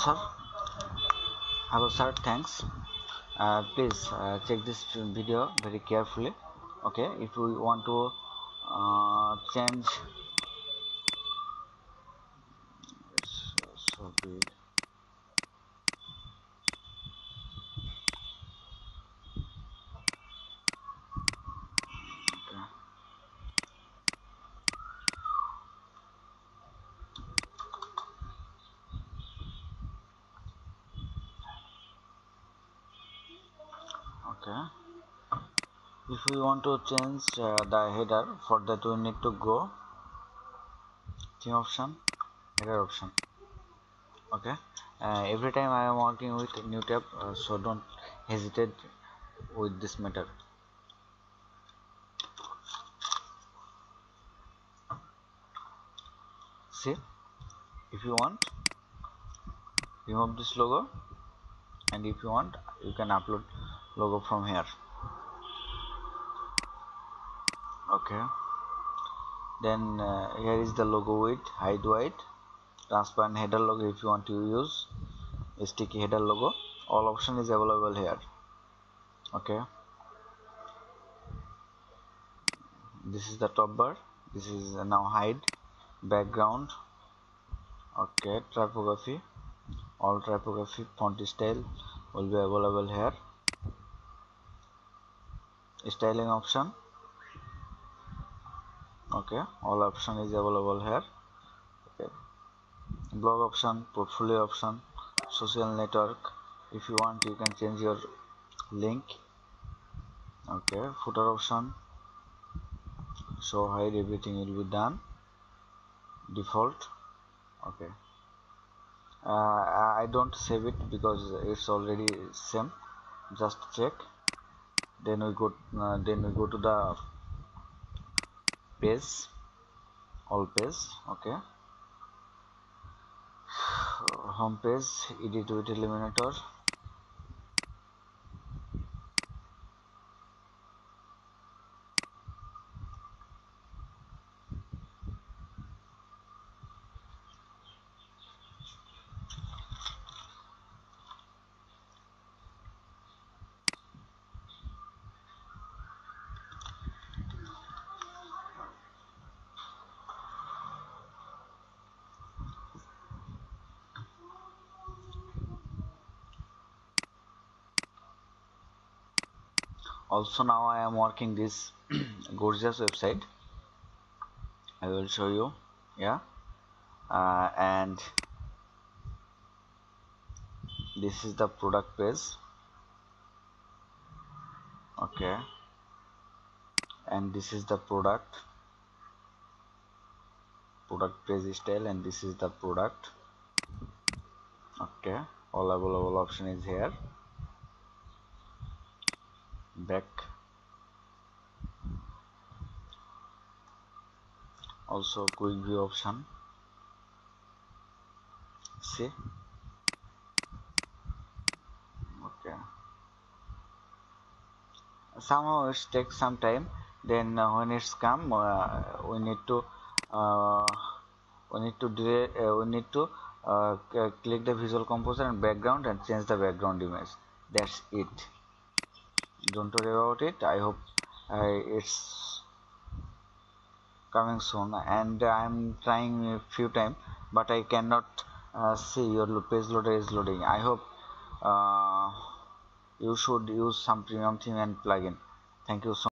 hello sir. Thanks. Uh, please uh, check this video very carefully. Okay if we want to uh, change. So big okay. If we want to change uh, the header for that we need to go. Theme option header option. Okay. Uh, every time I am working with new tab uh, so don't hesitate with this matter. See if you want remove this logo. And if you want you can upload logo from here. Okay. Then uh, here is the logo width hide width transparent header logo if you want to use sticky header logo. All option is available here. Okay. This is the top bar. This is now hide background. Okay typography. All typography font style will be available here styling option. Okay all option is available here. Okay. Blog option portfolio option social network. If you want you can change your link. Okay footer option. So hide everything will be done. Default. Okay. Uh, I don't save it because it's already same. Just check then we go uh, then we go to the page all page okay home page edit with Illustrator also now I am working this gorgeous website. I will show you yeah. Uh, and this is the product page. Okay. And this is the product. Product page style and this is the product. Okay. All available option is here back. Also quick view option. See? Okay. Somehow it takes some time. Then uh, when it's come uh, we need to uh, we need to uh, we need to uh, click the visual composer and background and change the background image. That's it don't worry about it. I hope uh, it's coming soon. And i'm trying a few times but i cannot uh, see your page loader is loading. I hope uh, you should use some premium theme and plugin. Thank you so